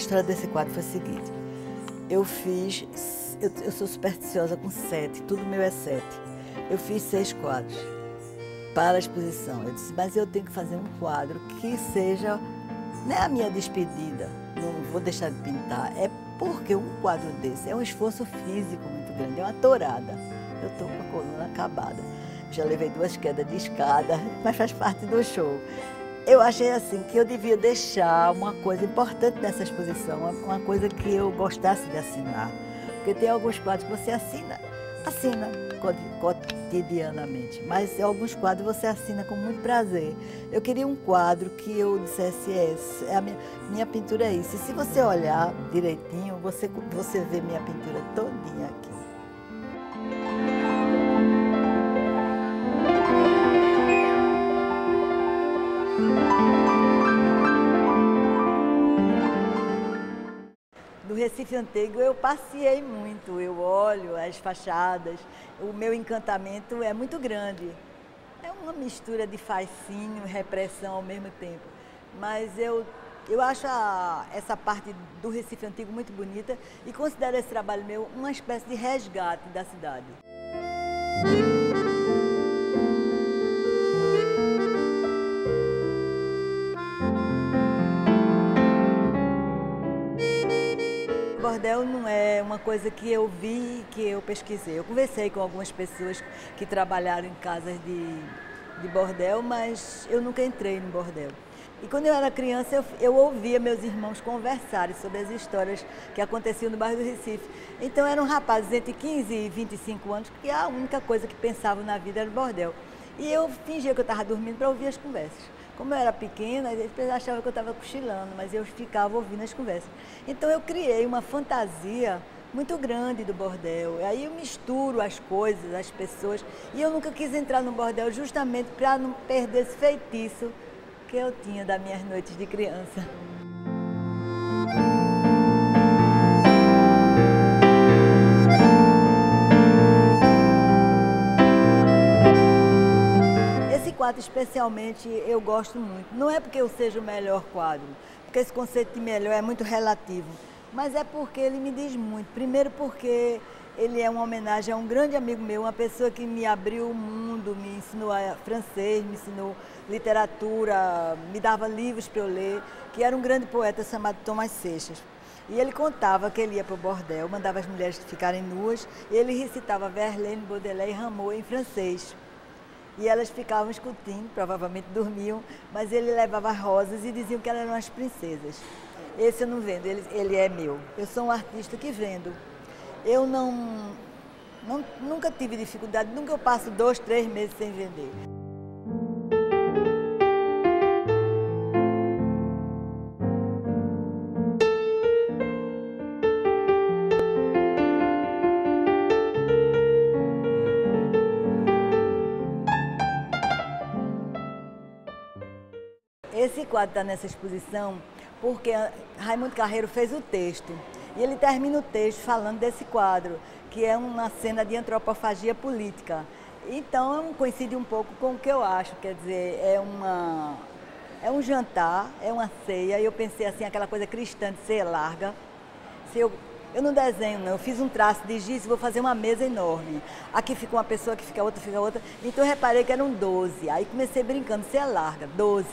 história desse quadro foi a seguinte. Eu fiz, eu, eu sou supersticiosa com sete, tudo meu é sete. Eu fiz seis quadros para a exposição. Eu disse, mas eu tenho que fazer um quadro que seja, não é a minha despedida, não vou deixar de pintar, é porque um quadro desse é um esforço físico muito grande, é uma tourada. Eu estou com a coluna acabada. Já levei duas quedas de escada, mas faz parte do show. Eu achei assim que eu devia deixar uma coisa importante nessa exposição, uma coisa que eu gostasse de assinar. Porque tem alguns quadros que você assina, assina cotidianamente, mas alguns quadros você assina com muito prazer. Eu queria um quadro que eu dissesse, é, a minha, minha pintura é isso. E se você olhar direitinho, você, você vê minha pintura todinha Recife Antigo eu passei muito, eu olho as fachadas, o meu encantamento é muito grande. É uma mistura de fascínio repressão ao mesmo tempo. Mas eu, eu acho a, essa parte do Recife Antigo muito bonita e considero esse trabalho meu uma espécie de resgate da cidade. Bordel não é uma coisa que eu vi, que eu pesquisei. Eu conversei com algumas pessoas que trabalharam em casas de, de bordel, mas eu nunca entrei no bordel. E quando eu era criança, eu, eu, ouvia meus irmãos conversarem sobre as histórias que aconteciam no bairro do Recife. Então eram rapazes entre 15 e 25 anos que a única coisa que pensavam na vida era o bordel. E eu fingia que eu estava dormindo para ouvir as conversas. Como eu era pequena, eles achavam que eu estava cochilando, mas eu ficava ouvindo as conversas. Então eu criei uma fantasia muito grande do bordel. Aí eu misturo as coisas, as pessoas. E eu nunca quis entrar no bordel justamente para não perder esse feitiço que eu tinha das minhas noites de criança. Quadro especialmente eu gosto muito. Não é porque eu seja o melhor quadro, porque esse conceito de melhor é muito relativo, mas é porque ele me diz muito. Primeiro porque ele é uma homenagem a um grande amigo meu, uma pessoa que me abriu o mundo, me ensinou francês, me ensinou literatura, me dava livros para eu ler, que era um grande poeta chamado Thomas Seixas. E ele contava que ele ia para o bordel, mandava as mulheres ficarem nuas, e ele recitava Verlaine, Baudelaire e Rameau em francês. E elas ficavam escutando, provavelmente dormiam, mas ele levava rosas e diziam que elas eram as princesas. Esse eu não vendo, ele, ele é meu. Eu sou um artista que vendo. Eu não, não, nunca tive dificuldade, nunca eu passo dois, três meses sem vender. Quadro está nessa exposição porque Raimundo Carreiro fez o texto. E ele termina o texto falando desse quadro, que é uma cena de antropofagia política. Então coincide um pouco com o que eu acho, quer dizer, é uma é um jantar, é uma ceia, e eu pensei assim, aquela coisa cristã de larga. Se eu, eu não desenho, não, eu fiz um traço de giz e vou fazer uma mesa enorme. Aqui fica uma pessoa, aqui fica outra, fica outra. Então eu reparei que eram 12. Aí comecei brincando, ser larga, 12.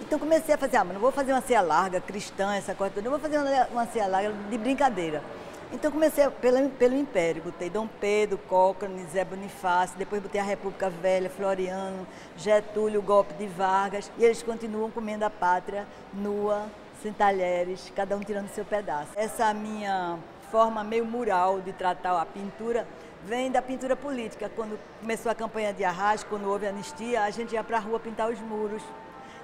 Então comecei a fazer, ah, mas não vou fazer uma ceia larga, cristã, essa coisa toda, vou fazer uma ceia larga de brincadeira. Então comecei pelo, pelo Império, botei Dom Pedro, Cócrane, Zé Bonifácio, depois botei a República Velha, Floriano, Getúlio, o golpe de Vargas, e eles continuam comendo a pátria nua, sem talheres, cada um tirando seu pedaço. Essa minha forma meio mural de tratar a pintura vem da pintura política. Quando começou a campanha de arrasto, quando houve anistia, a gente ia para a rua pintar os muros.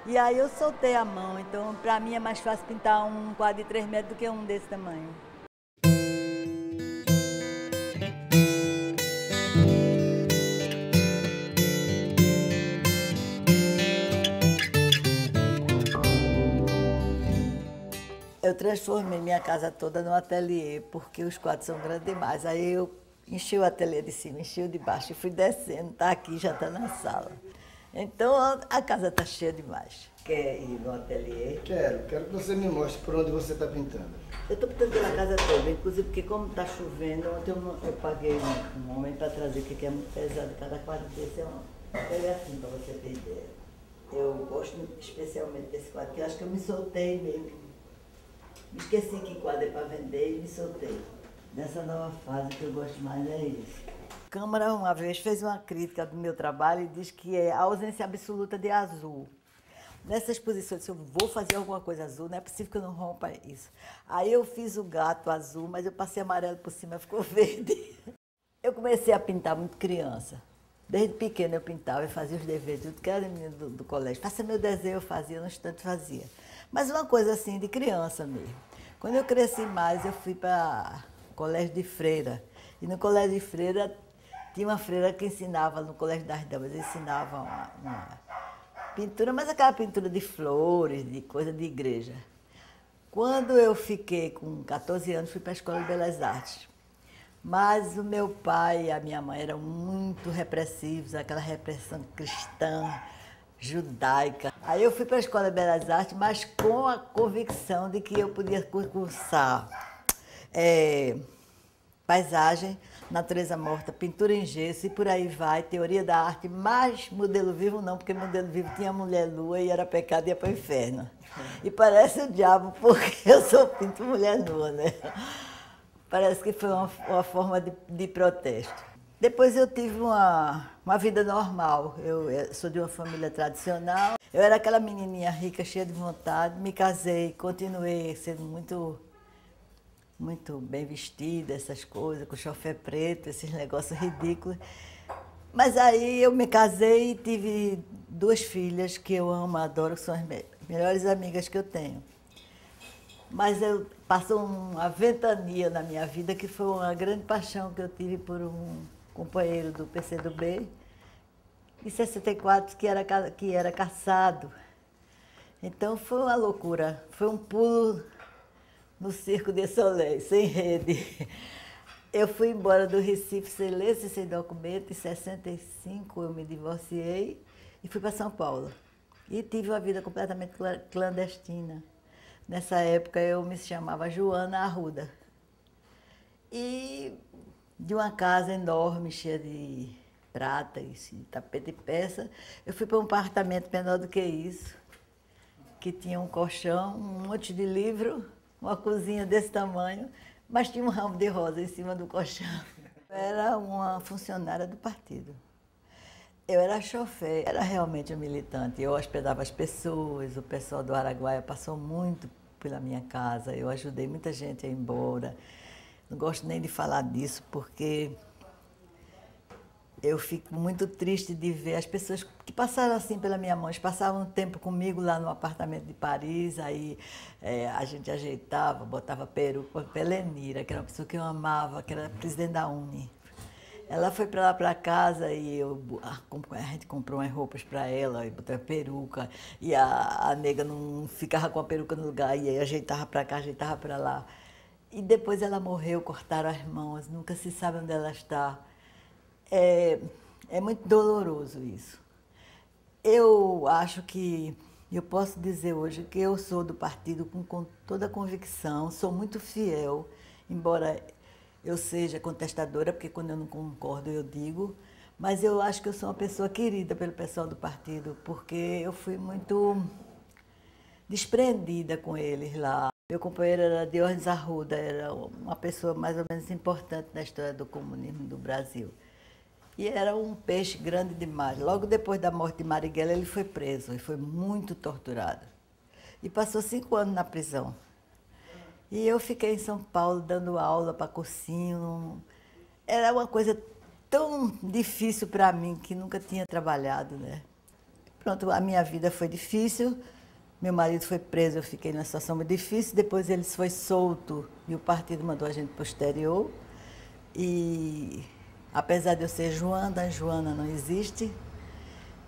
E aí eu soltei a mão, então para mim é mais fácil pintar um quadro de 3 metros do que um desse tamanho. Eu transformei minha casa toda no ateliê, porque os quadros são grandes demais. Aí eu enchi o ateliê de cima, enchi o de baixo e fui descendo, tá aqui, já está na sala. Então a casa está cheia demais. Quer ir no ateliê? Quero, quero que você me mostre por onde você está pintando. Eu estou pintando pela casa toda, inclusive porque como está chovendo, ontem eu, eu paguei um, um homem para trazer, que é muito pesado, cada quadro desse é um. Ele é assim, para você ter ideia. Eu gosto especialmente desse quadro, porque eu acho que eu me soltei mesmo. Me esqueci que quadro é para vender e me soltei. Nessa nova fase que eu gosto mais é isso. Câmara uma vez fez uma crítica do meu trabalho e diz que é a ausência absoluta de azul. Nessa exposição, eu disse, eu vou fazer alguma coisa azul, não é possível que eu não rompa isso. Aí eu fiz o gato azul, mas eu passei amarelo por cima, ficou verde. Eu comecei a pintar muito criança. Desde pequena eu pintava e fazia os deveres, tudo que era menino do, do colégio. Faça meu desenho, eu fazia, no instante fazia. Mas uma coisa assim, de criança mesmo. Quando eu cresci mais, eu fui para colégio de freira. E no colégio de freira tinha uma freira que ensinava no Colégio das Damas, ensinava uma, uma pintura, mas aquela pintura de flores, de coisa de igreja. Quando eu fiquei com 14 anos, fui para a Escola de Belas Artes. Mas o meu pai e a minha mãe eram muito repressivos, aquela repressão cristã, judaica. Aí eu fui para a Escola de Belas Artes, mas com a convicção de que eu podia cursar é, paisagem, natureza morta, pintura em gesso e por aí vai, teoria da arte, mas modelo vivo não, porque modelo vivo tinha mulher lua e era pecado e ia para o inferno. E parece o diabo, porque eu sou pinto mulher nua, né? Parece que foi uma, uma forma de, de, protesto. Depois eu tive uma, uma vida normal. Eu, eu sou de uma família tradicional. Eu era aquela menininha rica, cheia de vontade. Me casei, continuei sendo muito muito bem vestida, essas coisas, com chofé preto, esses negócios ridículos. Mas aí eu me casei e tive duas filhas que eu amo, adoro, que são as melhores amigas que eu tenho. Mas eu passou uma ventania na minha vida que foi uma grande paixão que eu tive por um companheiro do PCdoB, em 64, que era, que era caçado. Então foi uma loucura, foi um pulo no Circo de Soleil, sem rede. Eu fui embora do Recife sem letra, sem documento. Em 65 eu me divorciei e fui para São Paulo. E tive uma vida completamente clandestina. Nessa época eu me chamava Joana Arruda. E de uma casa enorme, cheia de prata e tapete de peça, eu fui para um apartamento menor do que isso, que tinha um colchão, um monte de livro uma cozinha desse tamanho, mas tinha um ramo de rosa em cima do colchão. Era uma funcionária do partido. Eu era chofer, era realmente um militante. Eu hospedava as pessoas, o pessoal do Araguaia passou muito pela minha casa, eu ajudei muita gente a ir embora. Não gosto nem de falar disso, porque eu fico muito triste de ver as pessoas que passaram assim pela minha mão, passavam um tempo comigo lá no apartamento de Paris, aí é, a gente ajeitava, botava peruca, Pelenira, que era uma pessoa que eu amava, que era presidente da Uni. Ela foi para lá para casa e eu, a, gente comprou umas roupas para ela, e botou a peruca, e a, a nega não ficava com a peruca no lugar, e aí ajeitava para cá, ajeitava para lá. E depois ela morreu, cortaram as mãos, nunca se sabe onde ela está. É, é muito doloroso isso. Eu acho que eu posso dizer hoje que eu sou do partido com, com toda a convicção, sou muito fiel, embora eu seja contestadora, porque quando eu não concordo eu digo, mas eu acho que eu sou uma pessoa querida pelo pessoal do partido, porque eu fui muito desprendida com eles lá. Meu companheiro era Diógenes Arruda, era uma pessoa mais ou menos importante na história do comunismo do Brasil. E era um peixe grande demais. Logo depois da morte de Marighella, ele foi preso e foi muito torturado. E passou cinco anos na prisão. E eu fiquei em São Paulo dando aula para cursinho. Era uma coisa tão difícil para mim que nunca tinha trabalhado, né? Pronto, a minha vida foi difícil. Meu marido foi preso, eu fiquei numa situação muito difícil. Depois ele foi solto e o partido mandou a gente para o exterior. E Apesar de eu ser Joana, Joana não existe.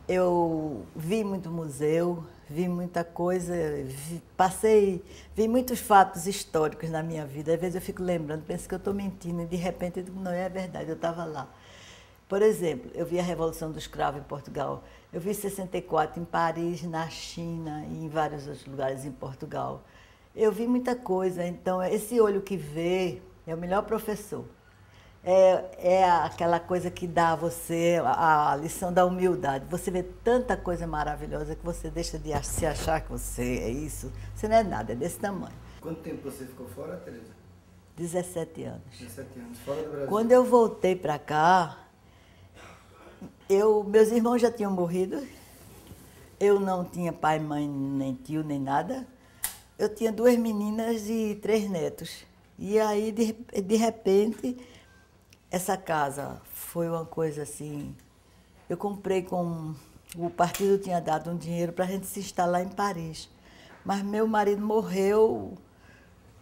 Eu vi muito museu, vi muita coisa, vi, passei, vi muitos fatos históricos na minha vida. Às vezes eu fico lembrando, penso que eu estou mentindo e de repente eu digo, não é verdade, eu estava lá. Por exemplo, eu vi a Revolução dos Cravos em Portugal, eu vi 64 em Paris, na China e em vários outros lugares em Portugal. Eu vi muita coisa, então esse olho que vê é o melhor professor. É, é aquela coisa que dá a você a, a lição da humildade. Você vê tanta coisa maravilhosa que você deixa de se achar que você é isso. Você não é nada, é desse tamanho. Quanto tempo você ficou fora, Tereza? 17 anos. 17 anos, fora do Brasil. Quando eu voltei para cá, eu, meus irmãos já tinham morrido. Eu não tinha pai, mãe, nem tio, nem nada. Eu tinha duas meninas e três netos. E aí, de, de repente, essa casa foi uma coisa assim. Eu comprei com. O partido tinha dado um dinheiro para a gente se instalar em Paris. Mas meu marido morreu.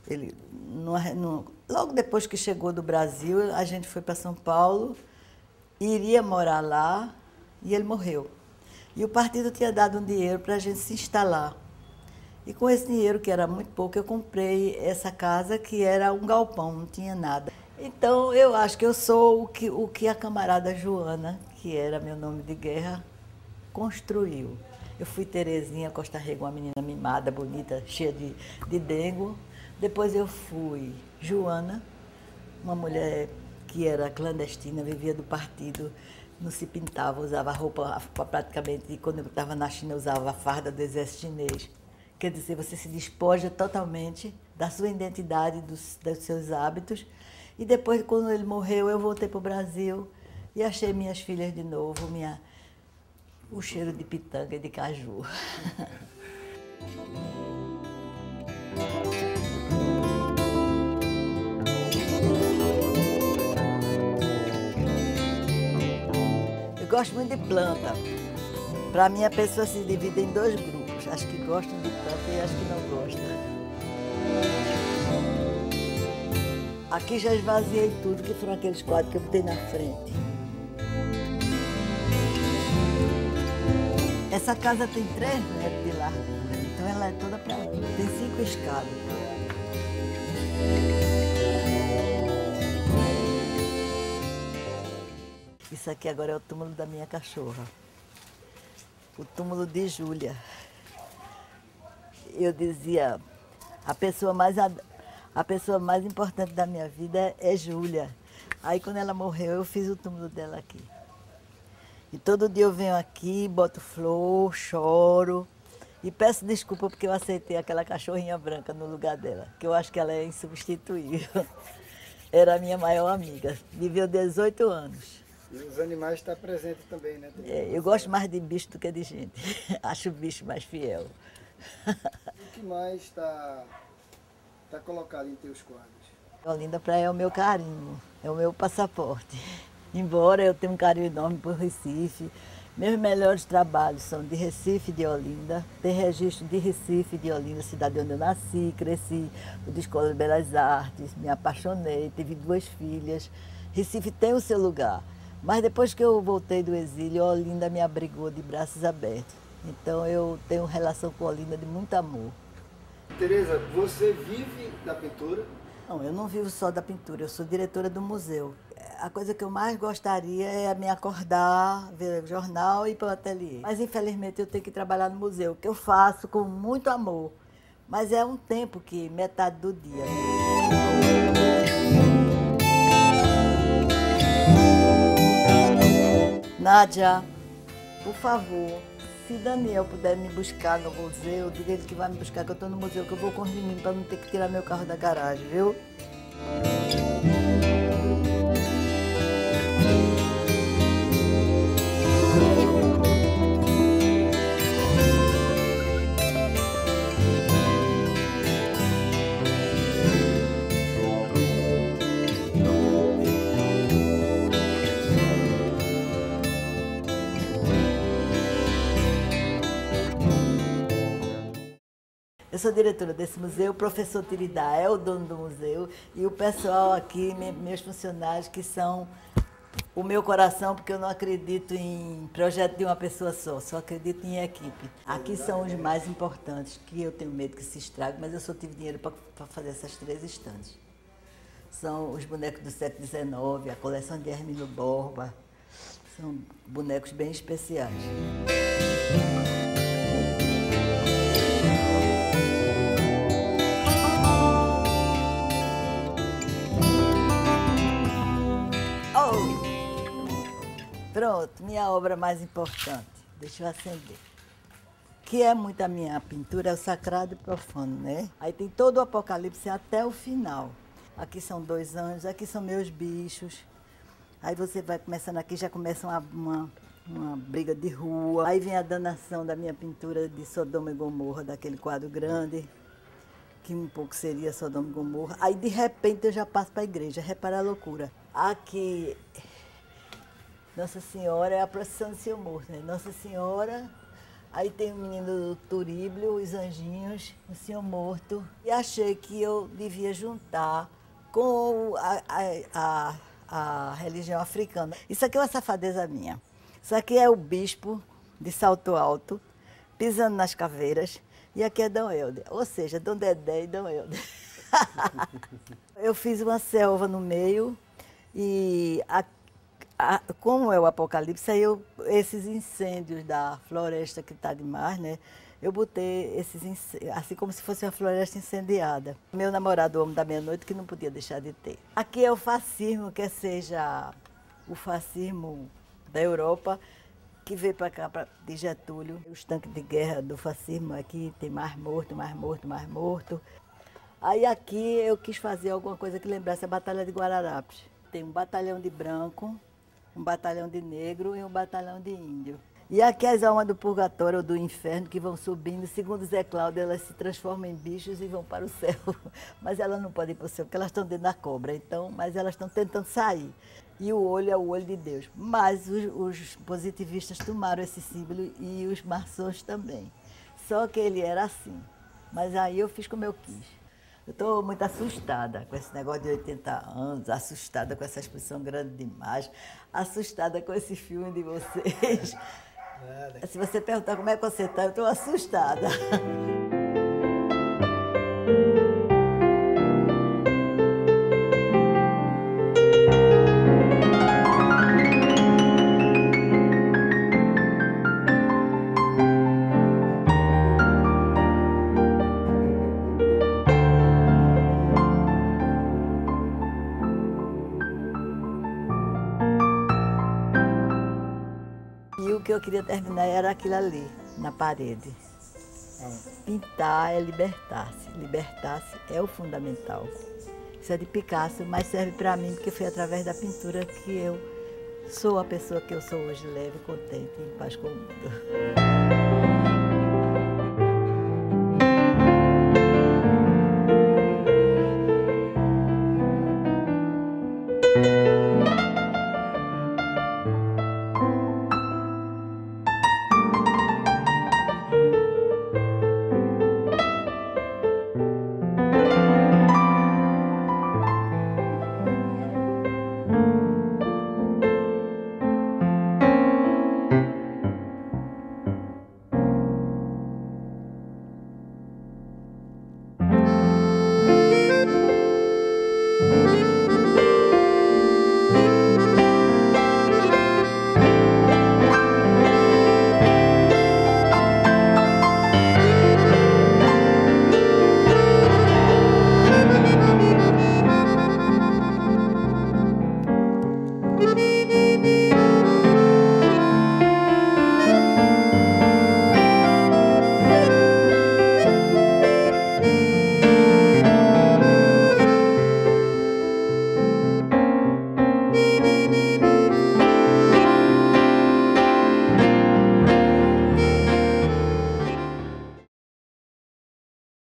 Ele, no, no, logo depois que chegou do Brasil, a gente foi para São Paulo iria morar lá e ele morreu. E o partido tinha dado um dinheiro para a gente se instalar. E com esse dinheiro, que era muito pouco, eu comprei essa casa que era um galpão, não tinha nada. Então eu acho que eu sou o que, o que a camarada Joana, que era meu nome de guerra, construiu. Eu fui Terezinha Costa Rega, uma menina mimada, bonita, cheia de, de dengo. Depois eu fui Joana, uma mulher que era clandestina, vivia do partido, não se pintava, usava roupa praticamente, quando eu estava na China, usava a farda do exército chinês. Quer dizer, você se despoja totalmente da sua identidade, dos, dos seus hábitos. E depois, quando ele morreu, eu voltei para o Brasil e achei minhas filhas de novo, minha, o cheiro de pitanga e de caju. gosto muito de planta. Para mim, a pessoa se divide em dois grupos. As que gostam de planta e as que não gostam. Aqui já esvaziei tudo, que foram aqueles quadros que eu botei na frente. Essa casa tem três metros de largura, então ela é toda para Tem cinco escadas. Isso aqui agora é o túmulo da minha cachorra. O túmulo de Júlia. Eu dizia, a pessoa mais a pessoa mais importante da minha vida é Júlia. Aí quando ela morreu, eu fiz o túmulo dela aqui. E todo dia eu venho aqui, boto flor, choro e peço desculpa porque eu aceitei aquela cachorrinha branca no lugar dela, que eu acho que ela é insubstituível. Era a minha maior amiga, viveu 18 anos. E os animais estão presentes também, né? É, eu gosto mais de bicho do que de gente. Acho o bicho mais fiel. o que mais está tá colocado em teus quadros? Olinda Praia é o meu carinho, é o meu passaporte. Embora eu tenha um carinho enorme por Recife, meus melhores trabalhos são de Recife de Olinda, tem registro de Recife de Olinda, cidade onde eu nasci, cresci, de Escola de Belas Artes, me apaixonei, tive duas filhas. Recife tem o seu lugar. Mas depois que eu voltei do exílio, Olinda me abrigou de braços abertos. Então eu tenho relação com Olinda de muito amor. Tereza, você vive da pintura? Não, eu não vivo só da pintura, eu sou diretora do museu. A coisa que eu mais gostaria é me acordar, ver jornal e ir para o ateliê. Mas infelizmente eu tenho que trabalhar no museu, que eu faço com muito amor. Mas é um tempo que metade do dia. Nádia, por favor, se Daniel puder me buscar no museu, diga ele que vai me buscar, que eu estou no museu, que eu vou com os meninos para não ter que tirar meu carro da garagem, viu? Sou diretora desse museu, o professor Tiridá é o dono do museu e o pessoal aqui, meus funcionários, que são o meu coração, porque eu não acredito em projeto de uma pessoa só, só acredito em equipe. Aqui são os mais importantes, que eu tenho medo que se estrague, mas eu só tive dinheiro para fazer essas três estantes. São os bonecos do 719, a coleção de Hermínio Borba, São bonecos bem especiais. Pronto, minha obra mais importante. Deixa eu acender. Que é muito a minha pintura, é o sagrado e profano, né? Aí tem todo o Apocalipse até o final. Aqui são dois anjos, aqui são meus bichos. Aí você vai começando aqui, já começa uma, uma, uma, briga de rua. Aí vem a danação da minha pintura de Sodoma e Gomorra, daquele quadro grande, que um pouco seria Sodoma e Gomorra. Aí de repente eu já passo para a igreja, repara a loucura. Aqui, Nossa Senhora é a procissão do Senhor Morto, né? Nossa Senhora Aí tem o menino Turíblio, os anjinhos, o senhor morto. E achei que eu devia juntar com a, a, a, a religião africana. Isso aqui é uma safadeza minha. Isso aqui é o bispo de salto alto, pisando nas caveiras. E aqui é Dom Helder, ou seja, Dom Dedé e Dom Helder. eu fiz uma selva no meio e a, a, como é o apocalipse, aí eu, esses incêndios da floresta que está demais, né? eu botei esses assim como se fosse uma floresta incendiada. Meu namorado, o homem da meia-noite, que não podia deixar de ter. Aqui é o fascismo, quer seja o fascismo da Europa, que veio para cá, pra, de Getúlio. Os tanques de guerra do fascismo aqui, tem mais morto, mais morto, mais morto. Aí aqui eu quis fazer alguma coisa que lembrasse a Batalha de Guararapes. Tem um batalhão de branco, um batalhão de negro e um batalhão de índio. E aqui as almas do purgatório ou do inferno que vão subindo, segundo Zé Cláudio, elas se transformam em bichos e vão para o céu. Mas elas não podem ir para o céu, porque elas estão dentro da cobra, então, mas elas estão tentando sair. E o olho é o olho de Deus. Mas os, os positivistas tomaram esse símbolo e os maçons também. Só que ele era assim. Mas aí eu fiz como eu quis. Eu estou muito assustada com esse negócio de 80 anos, assustada com essa exposição grande demais, assustada com esse filme de vocês. Se você perguntar como é que você está, eu estou assustada. Terminar era aquilo ali, na parede. É. Pintar é libertar-se. Libertar-se é o fundamental. Isso é de Picasso, mas serve para mim porque foi através da pintura que eu sou a pessoa que eu sou hoje, leve, contente, em paz com o mundo.